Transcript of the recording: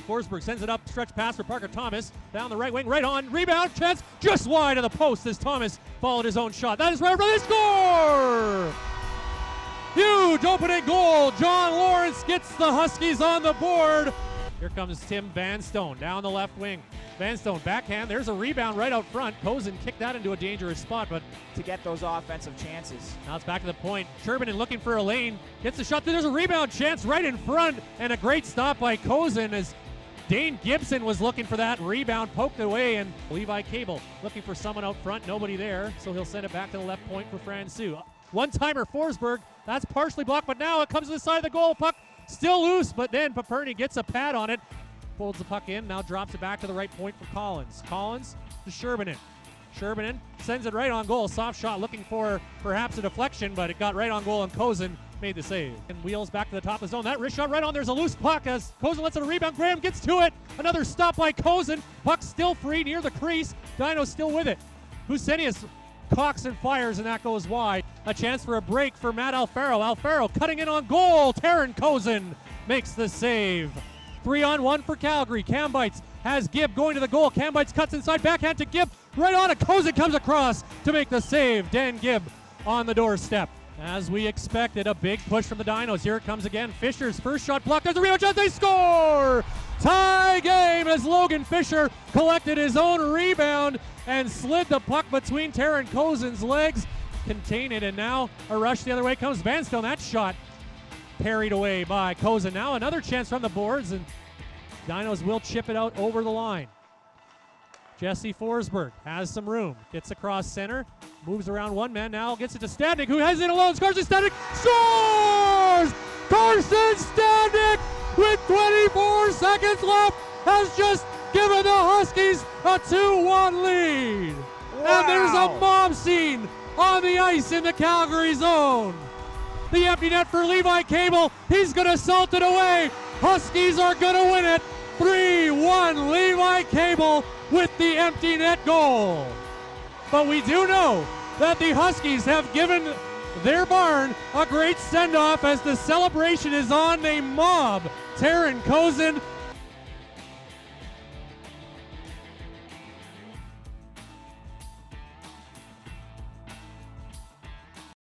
Forsberg sends it up, stretch pass for Parker Thomas. Down the right wing, right on, rebound, chance, just wide of the post as Thomas followed his own shot. That is right for the score! Huge opening goal. John Lawrence gets the Huskies on the board. Here comes Tim Vanstone down the left wing. Vanstone backhand. There's a rebound right out front. Kozun kicked that into a dangerous spot, but to get those offensive chances. now it's back to the point. Sherbinen looking for a lane. Gets the shot. through. There's a rebound chance right in front, and a great stop by Kozun as Dane Gibson was looking for that rebound, poked away, and Levi Cable looking for someone out front. Nobody there, so he'll send it back to the left point for Francouz. One timer, Forsberg. That's partially blocked, but now it comes to the side of the goal. Puck still loose, but then Paperny gets a pad on it, folds the puck in, now drops it back to the right point for Collins. Collins to Sherbinen. Sherbinen sends it right on goal. Soft shot looking for perhaps a deflection, but it got right on goal, and Kozun made the save. And wheels back to the top of the zone. That wrist shot right on. There's a loose puck as Kozun lets it a rebound. Graham gets to it. Another stop by Kozun. Puck still free near the crease. Dino still with it. Husenius cocks and fires, and that goes wide. A chance for a break for Matt Alfaro. Alfaro cutting in on goal. Taran Kozun makes the save. Three on one for Calgary. Cambites has Gibb going to the goal. Cambites cuts inside, backhand to Gibb. Right on it. Kozun comes across to make the save. Dan Gibb on the doorstep. As we expected, a big push from the Dinos. Here it comes again. Fisher's first shot blocked. There's a rebound shot. They score! Tie game as Logan Fisher collected his own rebound and slid the puck between Taran Kozun's legs. Contain it, and now a rush the other way comes Vanstone. That shot parried away by Kozun. Now another chance from the boards, and Dinos will chip it out over the line. Jesse Forsberg has some room, gets across center, moves around one man now, gets it to Stadnyk, who has it alone, scores it, Stadnyk scores! Carson Stadnyk with 24 seconds left has just given the Huskies a 2-1 lead. And there's a Wow. mob scene on the ice in the Calgary zone. The empty net for Levi Cable. He's going to salt it away. Huskies are going to win it. 3 1 Levi Cable with the empty net goal. But we do know that the Huskies have given their barn a great send off as the celebration is on. They mob Taran Kozun